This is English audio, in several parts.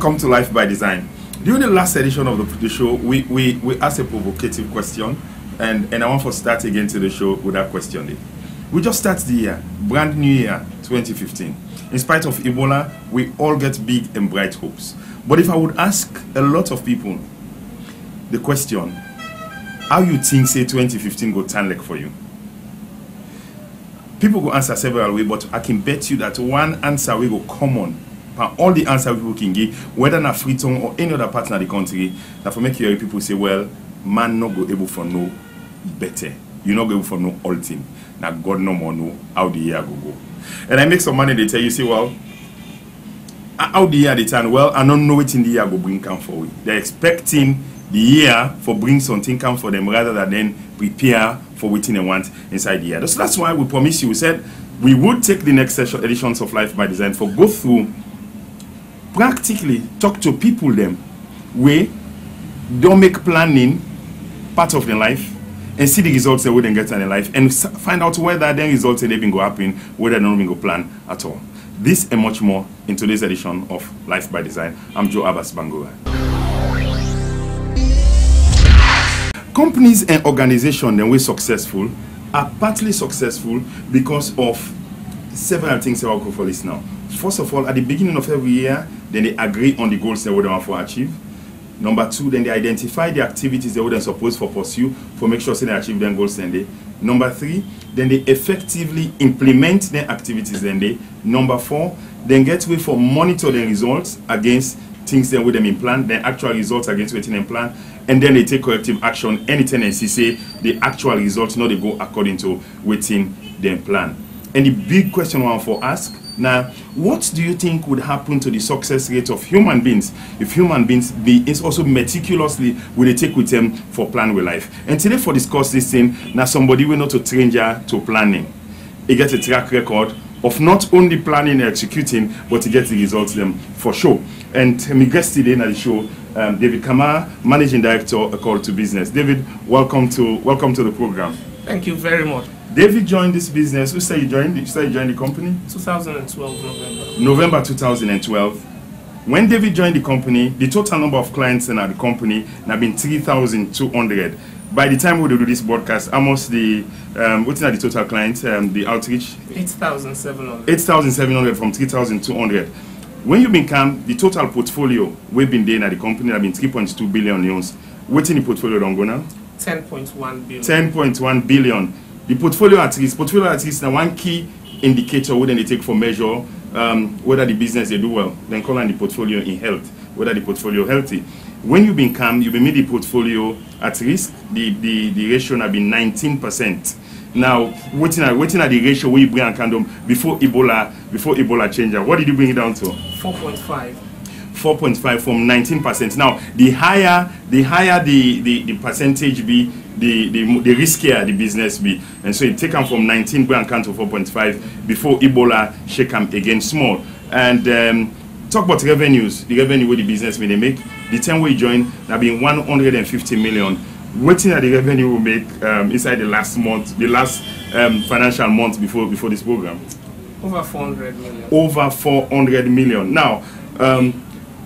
Welcome to Life by Design. During the last edition of the, show, we, we, we asked a provocative question, and, and I want to start again to the show with that question. We just start the year, brand new year, 2015. In spite of Ebola, we all get big and bright hopes. But if I would ask a lot of people the question, how you think say 2015 go turn like for you? People go answer several ways, but I can bet you that one answer will go common. And all the answer people can give, whether na Freetown or any other part of the country, that for make you people say, well, man not go able for no better. You not go able for no all thing. Now God no more know how the year go go. And I make some money, they tell you, say, well, how the year they turn, well, I don't know what in the year go bring come for we. They're expecting the year for bring something come for them rather than then prepare for waiting they want inside the year. So that's why we promise you, we said we would take the next editions of Life by Design for go through practically talk to people them we don't make planning part of their life and see the results they wouldn't get in their life and find out whether then results they've been go happen whether they don't even go plan at all. This and much more in today's edition of Life by Design. I'm Joe Abass Bangura. companies and organizations that were successful are partly successful because of several things that go for this now. First of all, at the beginning of every year, then they agree on the goals they would want to achieve. Number two, then they identify the activities they would suppose for pursue for make sure they achieve their goals then they. Number three, then they effectively implement their activities then they. Number four, then get way for monitor the results against things then with them in plan, then actual results against waiting in plan, and then they take corrective action and see say the actual results not they go according to waiting them plan. And the big question one for ask now, what do you think would happen to the success rate of human beings if human beings be is also meticulously will they take with them for plan with life? And today for discuss this thing, now somebody will not a stranger to planning. He gets a track record of not only planning and executing, but he gets the results them for sure. And my guest today in the show, um, David Kamara, Managing Director, A Call to Business. David, welcome to welcome to the program. Thank you very much. David joined this business. Who said you joined? You said you joined the company? 2012 November. November 2012. When David joined the company, the total number of clients in the company have been 3,200. By the time we do this broadcast, almost the um, what's the total clients, um, the outreach 8,700. 8,700 from 3,200. When you become the total portfolio we've been doing at the company have been 3.2 billion loans. What's in the portfolio don't go now? 10.1 billion. 10.1 billion. The portfolio at risk, portfolio at risk, now one key indicator whether they take for measure um, whether the business they do well. Then call on the portfolio in health, whether the portfolio healthy. When you've been calm, you've been made the portfolio at risk. The the, the ratio have been 19%. Now, waiting at waiting at the ratio where you bring a condom before Ebola before Ebola change. What did you bring it down to? 4.5. 4.5 from 19%. Now, the higher the higher the, the, the percentage be, the, the, the riskier the business be. And so it take them from 19 grand count to 4.5 before Ebola shake them again small. And um, talk about revenues, the revenue where the business may they make. The time we join, have been 150 million. Waiting at the revenue will make um, inside the last month, the last um, financial month before before this program Over 400 million. over 400 million. Now, um,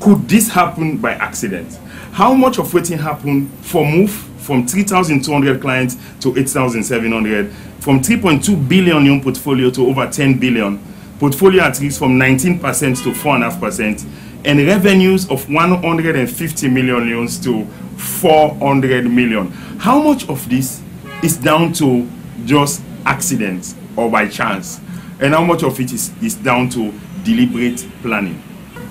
could this happen by accident? How much of waiting happened for move from 3,200 clients to 8,700, from 3.2 billion in portfolio to over 10 billion, portfolio at risk from 19% to 4.5%, and revenues of 150 million loans to 400 million. How much of this is down to just accidents or by chance? And how much of it is, is down to deliberate planning?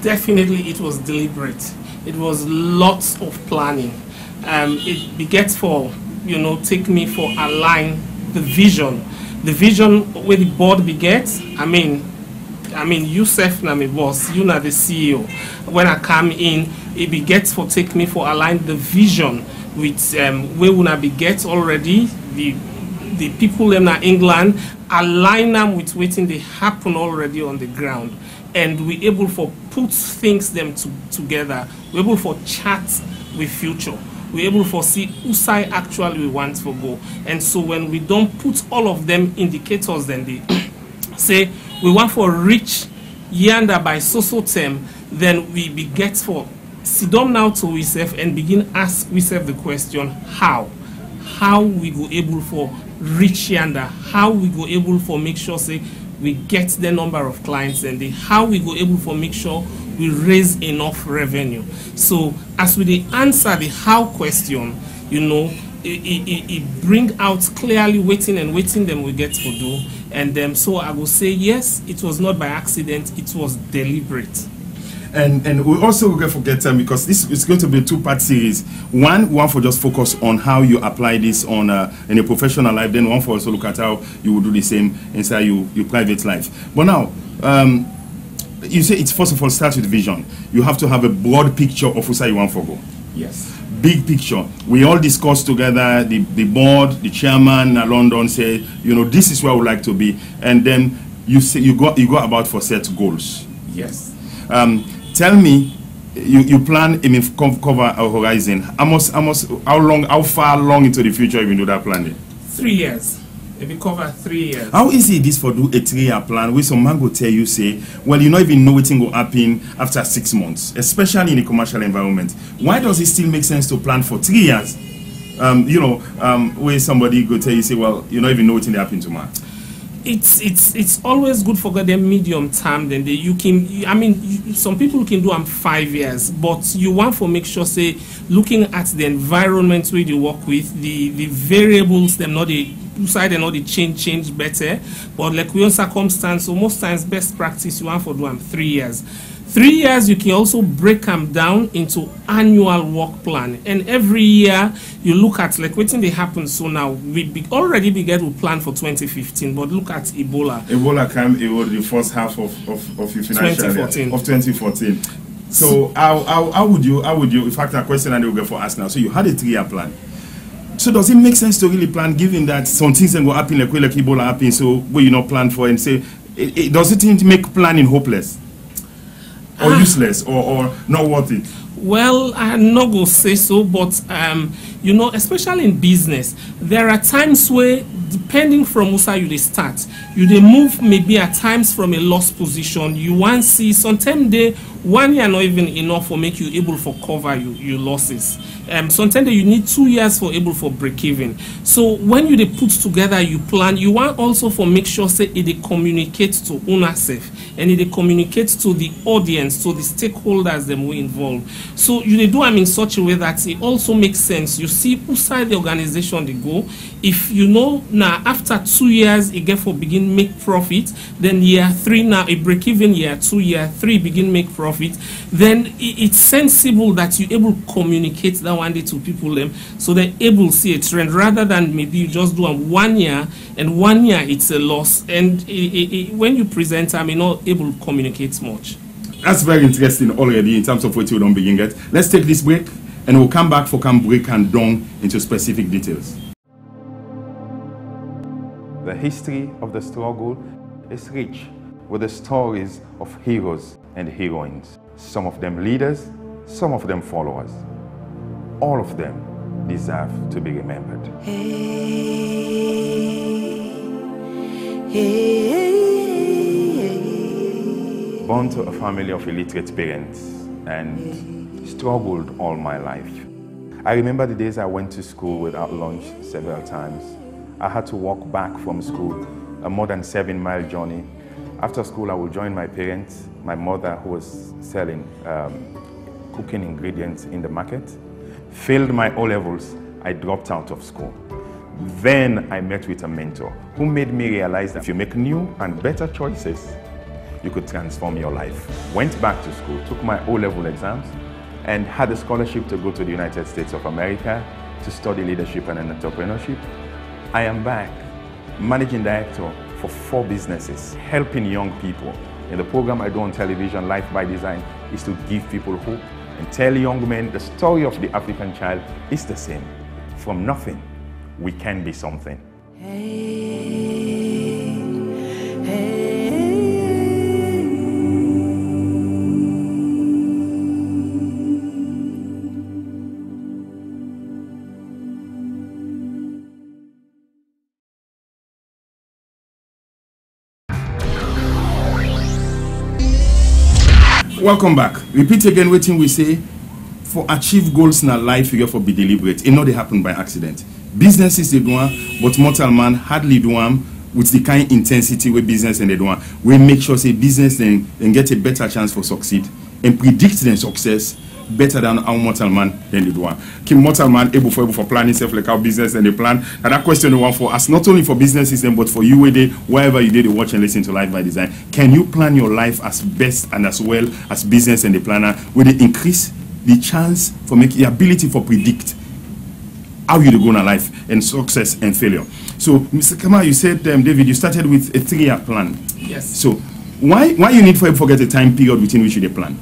Definitely, it was deliberate. It was lots of planning. Um, it begets for, you know, take me for align the vision. The vision where the board begets, I mean, I mean, you self na my boss, you na the CEO. When I come in, it begets for take me for align the vision with um, where una beget already, the the people in England, align them with waiting they happen already on the ground. And we able for put things them to, together. We able for chat with future. We able to foresee who side actually we want to go. And so when we don't put all of them indicators then they say we want for reach yonder by so so term then we be get for sit down now to ourselves and begin ask ourselves the question how how we go able for reach yonder how we go able for make sure say we get the number of clients and the how we go able for make sure we raise enough revenue so as we answer the how question you know it, it, it bring out clearly waiting and waiting them we get to do and um, so i will say yes it was not by accident it was deliberate And and we also get forget time because this is going to be a two-part series. One, one for just focus on how you apply this on uh, in your professional life. Then one for also look at how you will do the same inside you your private life. But now, um, you say it's first of all starts with vision. You have to have a broad picture of who you want for go. Yes. Big picture. We all discuss together. The the board, the chairman, uh, London said, you know, this is where I would like to be, and then you say you go you go about for set goals. Yes. Um, tell me, you, you plan I mean, cover a horizon. Almost, almost, how long, how far long into the future you been do that planning? three years if you cover three years How easy it is for do a three-year plan? Where some man go tell you say, well, you not even know wetin go happen after six months, especially in a commercial environment. Why does it still make sense to plan for three years? Um, you know, um, where somebody go tell you say, well, you not even know dey happen tomorrow. it's it's it's always good for them medium term then they, you can you- i mean you, some people can do am five years but you want to make sure say looking at the environment where you work with the the variables them not dey side and all the change change better but like we own circumstance so most times best practice you want for do am three years three years you can also break am down into annual work plan and every year you look at like wetin dey happen so now we be already begin to plan for 2015 but look at ebola Ebola came in the first half of, of, of your financial year 2014. of 2014. So how, how, how would you how would you in fact a question and they will get for us now. So you had a three year plan. So does it make sense to really plan given that some things then go happen like like Ebola happen so where you not plan for and say it, it, does it make planning hopeless or useless or, or not worth it? Well, I no go say so, but um, you know, especially in business, there are times where, depending from where you dey start, you dey move maybe at times from a loss position. You wan see sometimes dey one year not even enough for make you able for cover you your losses. Um, sometimes you need two years for able for break even. So when you dey put together you plan, you want also for make sure say it dey communicate to sef and it dey communicate to the audience, to the stakeholders dem wey involve. So you dey do am in such a way that it also makes sense. You see who side the organization dey go. If you know now after two years e get for begin make profit, then year three now e break even year two, year three begin make profit, then it's sensible that you able communicate that one day to people dem so they able see a trend rather than maybe you just do am one year and one year it's a loss and i i i when you present am you not able to communicate much. That's very interesting already in terms of what you don't begin get. Let's take this break and we'll come back for come break and down into specific details. The history of the struggle is rich with the stories of heroes and heroines. Some of them leaders, some of them followers. All of them deserve to be remembered. Born to a family of illiterate parents and struggled all my life. I remember the days I went to school without lunch several times. I had to walk back from school, a more than seven mile journey. After school, I would join my parents, my mother, who was selling um, cooking ingredients in the market. Failed my O levels, I dropped out of school. Then I met with a mentor who made me realize that if you make new and better choices, you could transform your life. Went back to school, took my O level exams, and had a scholarship to go to the United States of America to study leadership and entrepreneurship. I am back, managing director for four businesses, helping young people. And the program I do on television, Life by Design, is to give people hope and tell young men the story of the African child is the same. From nothing, we can be something. Welcome back. Repeat again wetin we say. For achieve goals na life you get for be deliberate. E no dey happen by accident. Businesses dey do am but mortal man hardly do am with the kind intensity wey business dem dey do am wey make sure say business dem get a better chance for succeed and predict dem success better than how mortal man dem dey do am keep mortal man able for able for planning self like our business and the plan. And that question one for us not only for businesses dem but for you dey wherever you did watch and listen to life by design. Can you plan your life as best and as well as business and the plan am wey increase the chance for make the ability for predict how you go na life and success and failure? So mr kamara you said um, david you started with a three-year plan. Yes. so why why you need for forget the time period within which you plan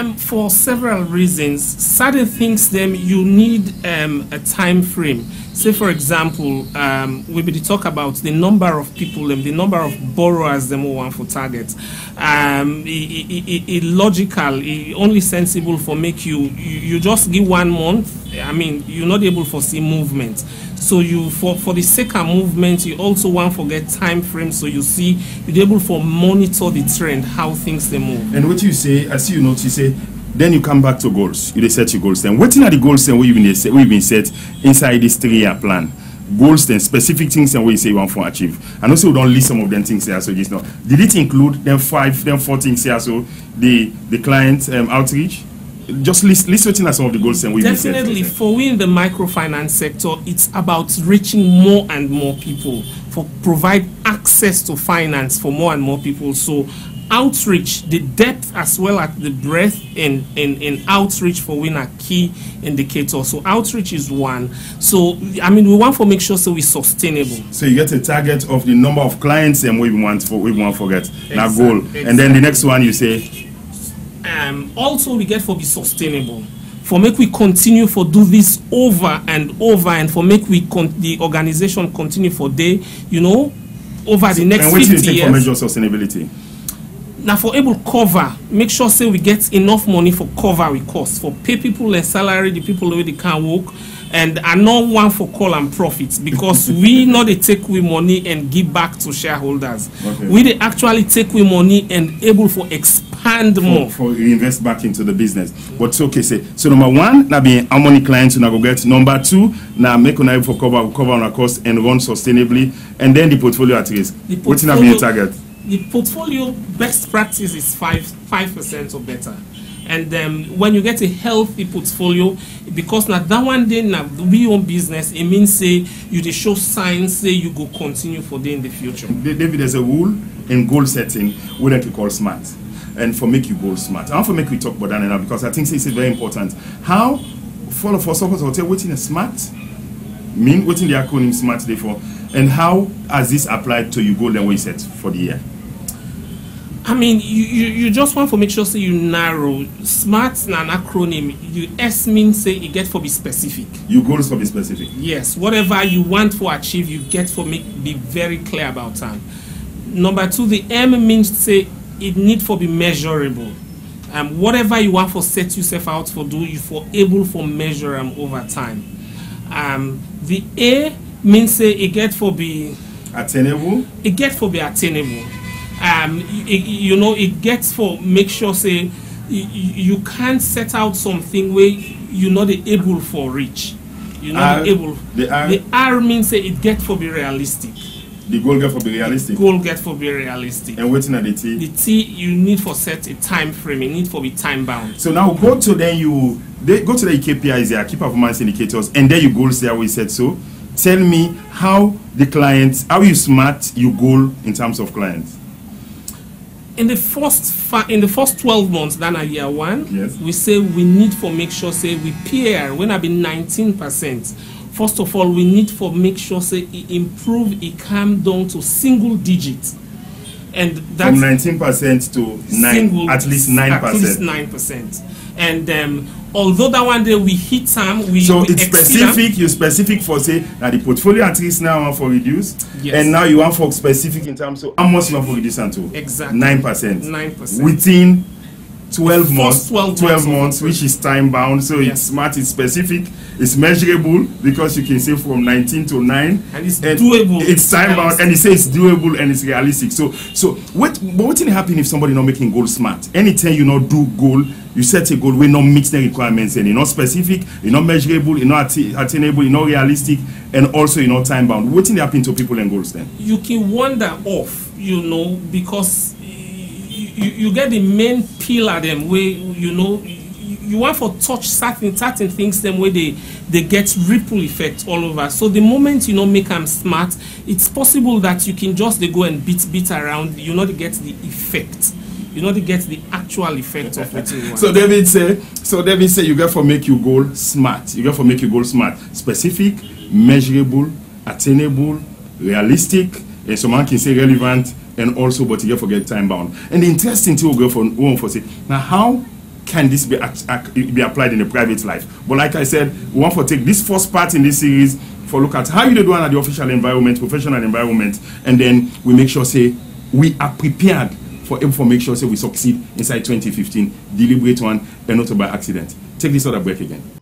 Um, for several reasons, certain things them you need um, a time frame. Say, for example, um, we dey talk about the number of people, them, the number of borrowers them who want for target. Um, it logical, it only sensible for make you, you you just give one month. I mean, you're not able to see movement. So you for for the of movement, you also want to get time frame so you see you're able for monitor the trend how things they move. and what you say i see you note you say then you come back to goals. You set your goals then. Wetin are the goals then you been set you been set inside this three-year plan? Goals then specific things then wey you say you wan for achieve. And also we don't list some of them things here so just now did it include them five them four things here so the the client um, outreach just list list are some of the goals then wey you been set Definitely, for we in the microfinance sector, it's about reaching more and more people, for provide access to finance for more and more people. So outreach, the depth as well as the breadth in, in, in outreach for win a key indicator. So outreach is one. So I mean we want to make sure so we sustainable. so you get a target of the number of clients and we want for wey you wan forget na Exact- goal and then the next one you say um, also we get for be sustainable for make we continue for do this over and over and for make we con the organization continue for day you know over the next and wetin you 50 take for years measure sustainability. now for able cover make sure say we get enough money for cover we cost for pay people and salary the people dey can work and i no wan for call and profit because we no they take we money and give back to shareholders Okay. we they actually take we money and able for expand more. for, for reinvest back into the business. But so okay, say so number one, na be how many clients una go get. Number two, na make una for cover cover on cost and run sustainably, and then the portfolio at risk. Wetin na be your target? the portfolio best practice is five five percent or better and um, when you get a healthy portfolio because na that one day na we own business e mean say you dey show signs say you go continue for day in the future. David, there's a rule in goal setting we like to call smart, and for make you goal smart. I want to make we talk about that now because I think this is very important. How for for suppose I'll tell wetin a smart mean, wetin the acronym smart for, and how has this applied to your goal and you set for the year? I mean you, you you just want to make sure say you narrow smart na an acronym you S mean say you get for be specific. Your goals for be specific. Yes, whatever you want to achieve, you get for make be very clear about time. Number two, the M means say it need for be measurable. Um, whatever you want for set yourself out for do, you for able for measure um, over time. Um, the A means say it get for be Attainable. it get for be attainable um y- you know it gets for make sure say you can't set out something where you're not able for reach You're not R, able the R? the r mean say it get for be realistic The goal get for be realistic. goal get for be realistic And waiting at the T. the t you need for set a time frame it need for be time bound So now go to then you they go to the KPIs there, key performance indicators, and then you goals there we said so. Tell me how the clients, how you smart your goal in terms of clients. in the first fa- in the first 12 months than a year one Yes. we say we need for make sure say we PR when I be 19 percent first of all we need for make sure say it improve it come down to single digits. and that's From nineteen percent to nine single at least 9%. at least percent. nine percent and um, although that one day we hit some we So we it's specific, you specific for say that the portfolio at least now want for reduce. Yes. And now you want for specific in terms of how much you want for reduce to Exactly. nine percent. 9%. Within 12 months. 12 12 months months which is time bound. So Yes. it's smart it's specific. It's measurable because you can say from 19 to 9 And it's doable. it's time bound and it says it's doable and it's realistic. So so what but what will happen if somebody not making goal smart? Anytime you not do goal you set a goal we not meet the requirements and e not specific e not measurable e not atti- attainable e not realistic and also e not time bound. What dey happen to people and goals then. you can wander off you know because you, you get the main pillar them where you know you, you want for touch certain certain things them where they dey get ripple effect all over. So the moment you know make am smart it's possible that you can just dey go and beat beat around you no dey get the effect. You no dey get the actual effect of it. So david say so david say you got for make your goal smart. You got for make your goal smart. Specific measurable attainable realistic and someone can say relevant and also but you get for get time bound. And the interesting thing we go for want for say now how can this be be applied in a private life? But like i said we want for take this first part in this series for look at how you do am at the official environment professional environment and then we make sure say we are prepared for able for make sure say we succeed inside 2015 deliberate one and not by accident. Take this other break again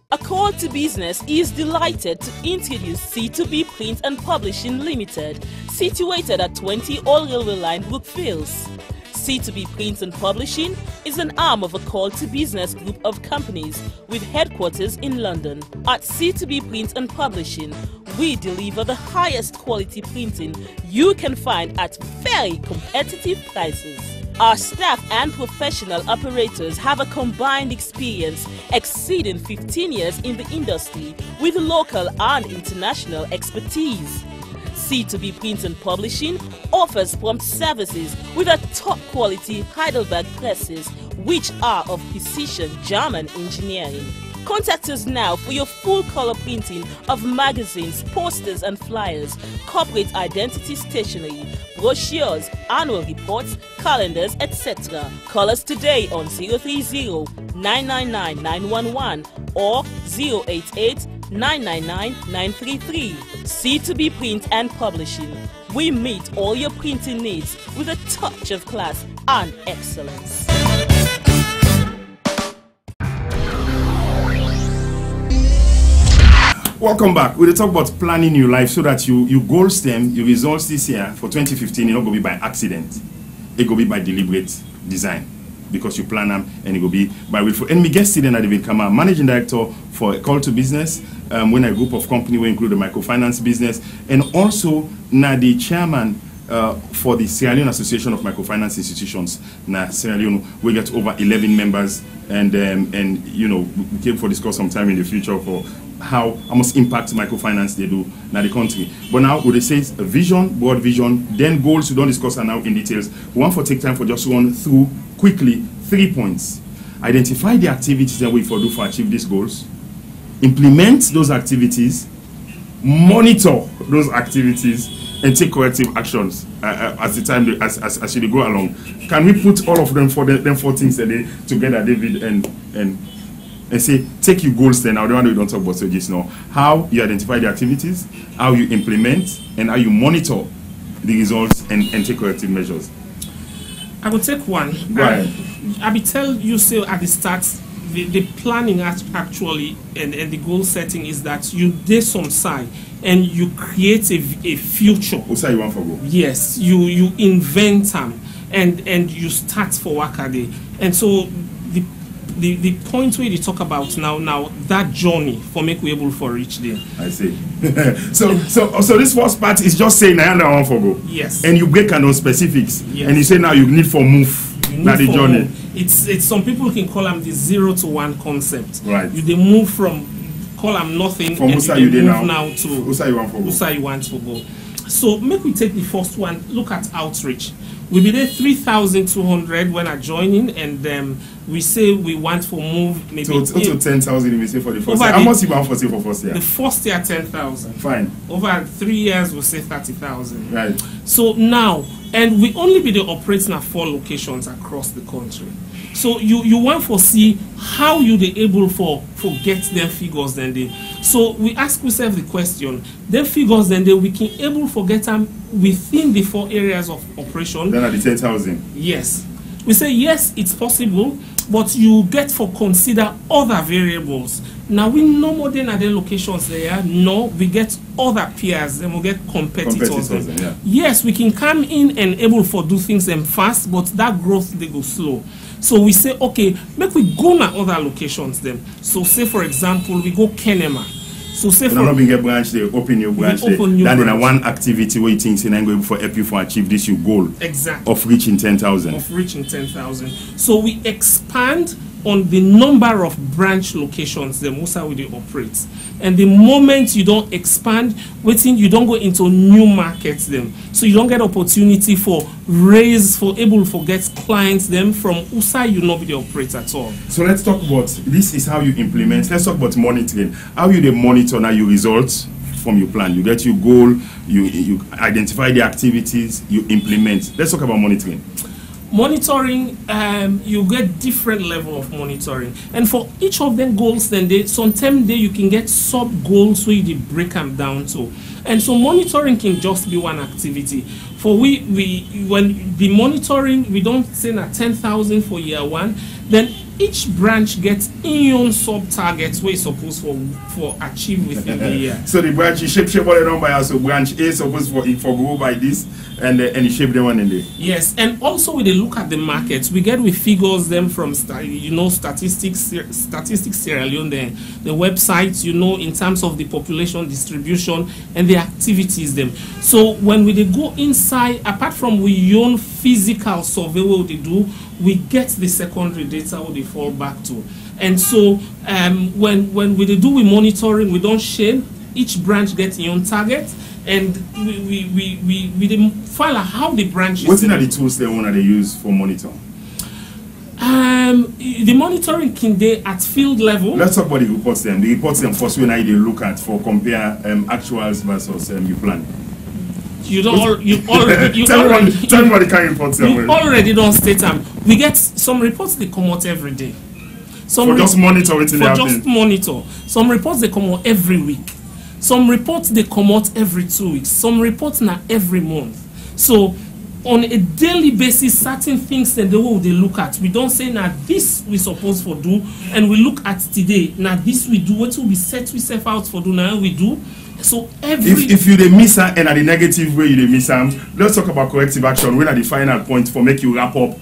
A Call to Business is delighted to introduce C2B Print and Publishing Limited, situated at 20 Old Railway Line, Brookfields. C2B Print and Publishing is an arm of a Call to Business group of companies with headquarters in London. At C2B Print and Publishing, we deliver the highest quality printing you can find at very competitive prices. Our staff and professional operators have a combined experience exceeding 15 years in the industry with local and international expertise. C2B Print and Publishing offers prompt services with a top quality Heidelberg presses, which are of precision German engineering. Contact us now for your full color printing of magazines, posters, and flyers, corporate identity stationery, brochures, annual reports, calendars, etc. Call us today on 030 999 911 or 088 999 933. C2B Print and Publishing. We meet all your printing needs with a touch of class and excellence. Welcome back. We dey talk about planning your life so that you you goals them your results this year for 2015 e no go be by accident. E go be by deliberate design because you plan them and it will be by willful and my guest today david kamara managing director for a call to business um, when a group of company will include the microfinance business and also na the chairman uh, for the Sierra Leone Association of Microfinance Institutions, na Sierra Leone, we get over 11 members, and um, and you know we came for discuss some time in the future for how how much impact microfinance they do in the country. But now we say a vision, broad vision, then goals. We don't discuss am now in details. We want for take time for just one through quickly three points. Identify the activities that we for do for achieve these goals. Implement those activities monitor those activities and take corrective actions uh, uh, as the time they, as, as, as you go along can we put all of them for the, them four things they together david and and and say take your goals then now the one we don talk about so just now how you identify the activities how you implement and how you monitor the results and and take corrective measures I will take one. Right. Um, I will tell you say at the start the, the planning act- actually and, and the goal setting is that you dey some side and you create a, a future. usa you wan for go Yes, you you invent them and and you start for waka day. And so the the point wey you talk about now now that journey for make we able for reach there. i see so so so this first part is just saying na that one for go Yes. and you break on specifics Yes. and you say now you need for move need the journey. more. It's it's some people can call them the zero to one concept. Right. You dey move from call am nothing From and you you move now. now to Usa you want for go. Usa you want to go. So make we take the first one. Look at outreach. We be there three thousand two hundred when I join in, and um, we say we want to move maybe to to to eight- ten thousand you may say for the first year how the- much you wan for say for first year the first year ten thousand. fine Over three years we'll say thirty thousand. right So now, and we only be the operating at four locations across the country. So you you want to see how you dey able for for get them figures then they. So we ask ourselves the question: them figures then they we can able for get them within the four areas of operation. then at the ten thousand Yes. We say yes, it's possible, but you get for consider other variables now we no more than other locations there no we get other peers and we get competitors, Competitors, yeah. yes we can come in and able for do things them fast but that growth they go slow so we say okay make we go na other locations them so say for example we go kenema so say for I'm a branch, open new branch. They, open new then in a branch. one activity where you think say, I'm going for help you for achieve this your goal exactly of reaching ten thousand. of reaching 10,000. So we expand on the number of branch locations the most will operate. And the moment you don't expand, waiting you don't go into new markets them. So you don't get opportunity for raise for able for get clients them from USA you not be operate at all. So let's talk about this is how you implement. Let's talk about monitoring. How you dey monitor now your results from your plan. You get your goal, you you identify the activities, you implement. Let's talk about monitoring. Monitoring um, you get different level of monitoring. And for each of them goals then they sometimes they you can get sub goals so you break them down to and so monitoring can just be one activity for we we when the monitoring we don't say na ten thousand for year one then each branch gets im own sub targets wey e suppose for for achieve within the year. So the branch you shape shape all the number so branch A supposed for for go by this and uh, and you shape the one in there. Yes, and also we look at the markets. We get with figures them from you know statistics statistics Sierra Leone the the websites you know in terms of the population distribution and the activities them. So when we dey go inside, apart from we own physical survey wey we dey do, we get the secondary data wey dey fall back to. And so um, when when we dey do we monitoring, we don share each branch get im own target. And we we we we, we dey file how the branch is. What are the tools they want they use for monitor? Um, the monitoring can dey at field level. Let's talk about the reports them. The reports them first when I they look at for compare um, actuals versus um, you plan. you don't. al- You already. You tell, me already. what, tell me what the kind of reports them you were. already don state am. We get some reports they come out every day. Some For just monitor wetin dey for just monitor. Some reports they come out every week. Some reports they come out every two weeks. Some reports na every month. So on a daily basis certain things dem dey wey we dey look at we don say na this we suppose for do and we look at today na this we do wetin we set we sef out for do na we do so every If, if you dey miss am and na the negative way you dey miss am, let's talk about corrective action. When are the final point for make you wrap up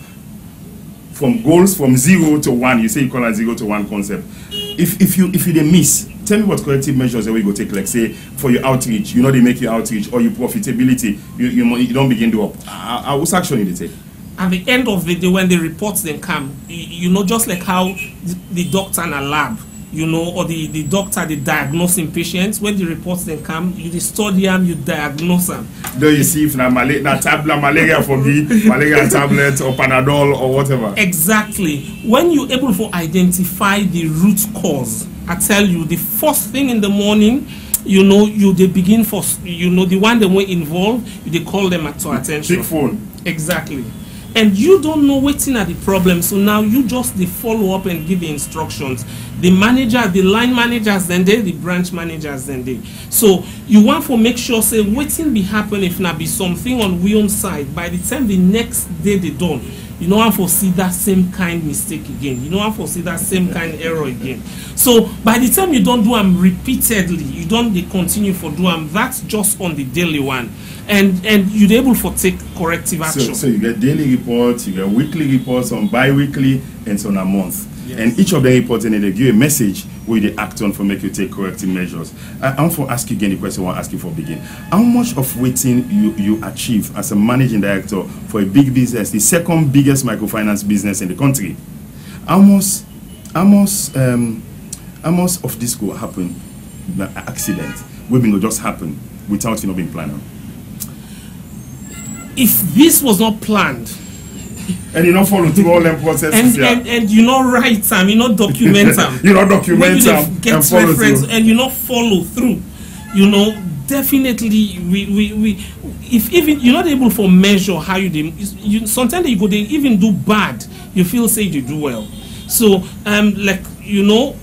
from goals from zero to one? You say you call it zero to one concept. If if you if you dey miss, tell me what corrective measures that we go take. Like say for your outreach, you know they make your outreach or your profitability, you you, you don't begin to up. Uh, what's action you dey take? at the end of the day when the reports dem come you, you know just like how the, the doctor na lab you know or the the doctor dey diagnose im patients when the reports dem come you dey study am you diagnose am Though you see if na mala- na tablet malaria for me, malaria tablet or panadol or whatever. exactly when you able for identify the root cause i tell you the first thing in the morning you know you they begin for s- you know the one dem wey involved, they call them at to attention. ten Big phone. exactly and you don't know wetin are the problem so now you just dey follow up and give the instructions the manager the line managers then they, the branch managers then they. so you want for make sure say waiting be happen if na be something on we own side by the time the next day dey done you no wan for see that same kind mistake again you no wan for see that same kind error again so by the time you don do am repeatedly you don dey continue for do am that's just on the daily one and and you dey able for take corrective So, action. so you get daily reports, you get weekly reports, some bi-weekly, and so on a month. Yes. And each of the reports, and they give you a message where they act on for make you take corrective measures. I, I want to ask you again the question I want to ask you for begin. How much of waiting you, you achieve as a managing director for a big business, the second biggest microfinance business in the country? How much, how much, um, how much of this could happen, accident, we go just happen without you know being planned if this was not planned And you don't follow through all them processes and here. and and you not write am you not document am you when document them get and follow reference through. and you not follow through. You know definitely we we we if even you're not able for measure how you dey you sometimes you go dey even do bad. You feel say you do well. So um like you know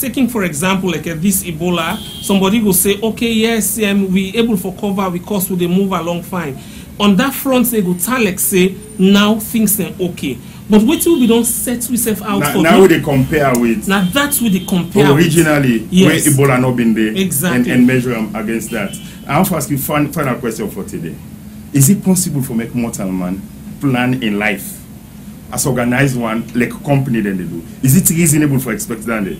taking for example like uh, this ebola somebody will say okay yes um, we able for cover because we dey move along fine on that front they go like say now things are okay but wetin we don set we sef out for now we dey compare with na that we dey compare with. originally where Ebola not been there Exactly. and, and measure am against that. I want to ask you fin- final question for today. Is it possible for make mortal man plan in life as organized one like company than they do? Is it reasonable for expect that? they-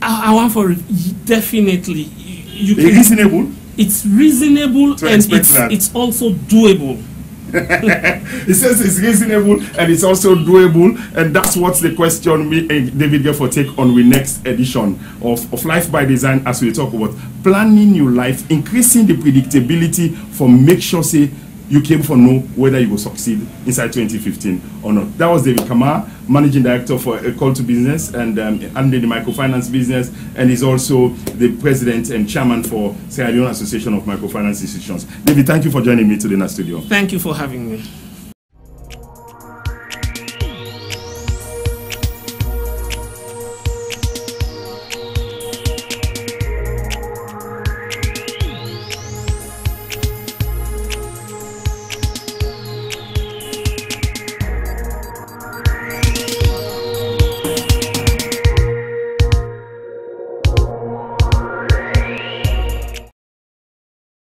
I, I want for it definitely you can Reasonable? It's reasonable and it's that. it's also doable It says it's reasonable and it's also doable, and that's what the question me and eh, David Gefford take on the next edition of, of Life by Design as we talk about planning your life, increasing the predictability for make sure say you came for know whether you will succeed inside 2015 or not. That was David Kamara, Managing Director for A Call to Business and um, under the microfinance business, and is also the President and Chairman for Sierra Leone Association of Microfinance Institutions. David, thank you for joining me today in the studio. thank you for having me